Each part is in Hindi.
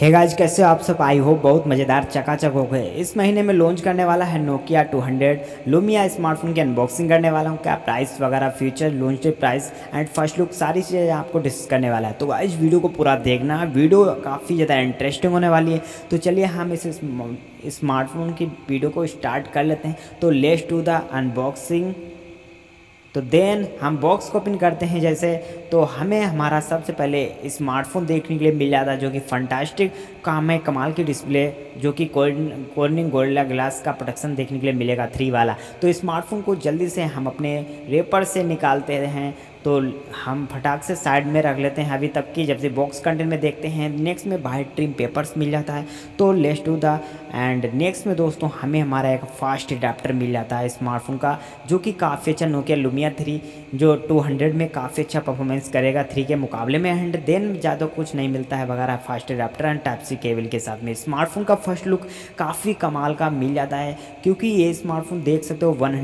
है गाइज़ कैसे आप सब? आई हो बहुत मज़ेदार, चकाचक हो गए। इस महीने में लॉन्च करने वाला है नोकिया 200 लुमिया स्मार्टफ़ोन की अनबॉक्सिंग करने वाला हूँ। क्या प्राइस वगैरह future launch price and first look सारी चीज़ें आपको डिस्कस करने वाला है। तो इस वीडियो को पूरा देखना। वीडियो काफ़ी ज़्यादा इंटरेस्टिंग होने वाली है। तो चलिए हम इस स्मार्टफ़ोन की वीडियो को स्टार्ट कर लेते हैं। तो लेट्स टू द अनबॉक्सिंग तो देन हम बॉक्स को ओपन करते हैं जैसे तो हमें हमारा सबसे पहले स्मार्टफ़ोन देखने के लिए मिल जाता है जो कि फंटास्टिक काम है, कमाल की डिस्प्ले जो कि कॉर्निंग गोल्डा ग्लास का प्रोटेक्शन देखने के लिए मिलेगा थ्री वाला। तो स्मार्टफ़ोन को जल्दी से हम अपने रेपर से निकालते हैं तो हम फटाक से साइड में रख लेते हैं अभी तक की, जब से बॉक्स कंटेंट में देखते हैं नेक्स्ट में बाहर ट्रिम पेपर्स मिल जाता है। तो let's to the end next में दोस्तों हमें हमारा एक फास्ट अडाप्टर मिल जाता है स्मार्टफ़ोन का, जो कि काफ़ी अच्छा नोकिया लुमिया थ्री जो 200 में काफ़ी अच्छा परफॉर्मेंस करेगा। थ्री के मुकाबले में एंड देन ज़्यादा कुछ नहीं मिलता है वगैरह fast adapter and type C cable के साथ में। स्मार्टफ़ोन का फ़र्स्ट लुक काफ़ी कमाल का मिल जाता है, क्योंकि ये स्मार्टफ़ोन देख सकते हो वन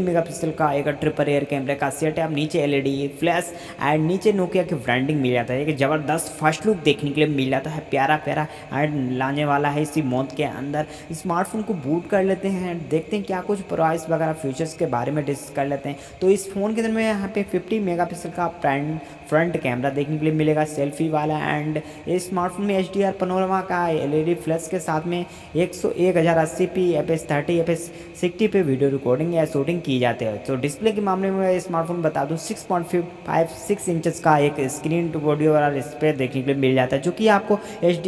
मेगा का एक ट्रिपल एयर कैमरे का सेट है आप नीचे एल फ्लैश एंड नीचे नोकिया की ब्रांडिंग मिल जाता है। एक ज़बरदस्त फ़र्स्ट लुक देखने के लिए मिल जाता है प्यारा प्यारा एंड लाने वाला है इसी मौत के अंदर। स्मार्टफ़ोन को बूट कर लेते हैं, देखते हैं क्या कुछ प्राइस वगैरह फीचर्स के बारे में डिस्कस कर लेते हैं। तो इस फ़ोन के अंदर में यहाँ पे 50 मेगापिक्सल का फ्रंट फ्रंट कैमरा देखने के लिए मिलेगा सेल्फी वाला एंड इस स्मार्टफ़ोन में एच डी का एल ई फ्लैश के साथ में एक सौ एक हज़ार अस्सी P F S thirty F S sixty पे वीडियो रिकॉर्डिंग या शूटिंग की जाती है। तो डिस्प्ले के मामले में स्मार्टफ़ोन बता दूँ सिक्स पॉइंट सिक्स इंचज़ का एक स्क्रीन टू बॉडी वाला डिस्प्ले देखने के लिए मिल जाता है, जो कि आपको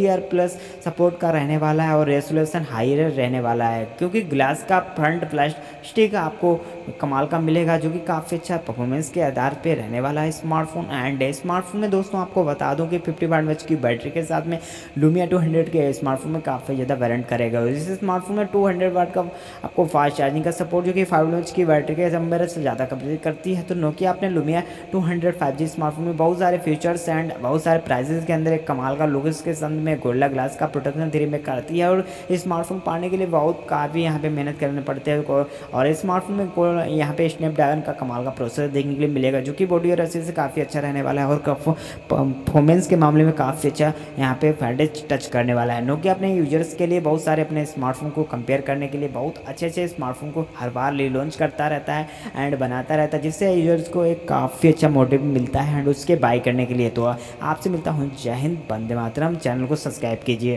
आर प्लस सपोर्ट का रहने वाला है और रेसोलेशन हाई रहने वाला है। क्योंकि ग्लास का फ्रंट प्लास्टिक आपको कमाल का मिलेगा, जो कि काफ़ी अच्छा परफॉर्मेंस के आधार पे रहने वाला है स्मार्टफ़ोन एंड स्मार्टफ़ोन में दोस्तों आपको बता दूँ कि 50 वाट एच की बैटरी के साथ में लूमिया 200 के स्मार्टफ़ोन में काफ़ी ज़्यादा वेरिएंट करेगा। इस स्मार्टफ़ोन में 200 वाट का आपको फास्ट चार्जिंग का सपोर्ट जो कि फाइव एच की बैटरी के अंदर से ज़्यादा कंप्लीट करती है। तो नोकिया अपने Lumia two hundred five G smartphone में बहुत सारे फीचर्स एंड बहुत सारे प्राइजेस के अंदर एक कमाल का लुक इसके संग में गोल्डा ग्लास का प्रोटेक्शन थ्री में करती है और स्मार्टफ़ोन पाने के लिए बहुत काफ़ी यहाँ पे मेहनत करने पड़ते हैं और स्मार्टफ़ोन में यहाँ पे स्नैपड्रैगन का कमाल का प्रोसेसर देखने के लिए मिलेगा जो कि बॉडी और से काफ़ी अच्छा रहने वाला है और परफॉर्मेंस के मामले में काफ़ी अच्छा यहाँ पे एडवांटेज टच करने वाला है। नोकिया अपने यूज़र्स के लिए बहुत सारे अपने स्मार्टफ़ोन को कंपेयर करने के लिए बहुत अच्छे अच्छे स्मार्टफ़ोन को हर बार लॉन्च करता रहता है एंड बनाता रहता है, जिससे यूज़र्स को एक काफ़ी अच्छा मोटिव मिलता है एंड उसके बाय करने के लिए तो आपसे मिलता हूँ। जय हिंद बंदे मातरम। चैनल को सब्सक्राइब कीजिए।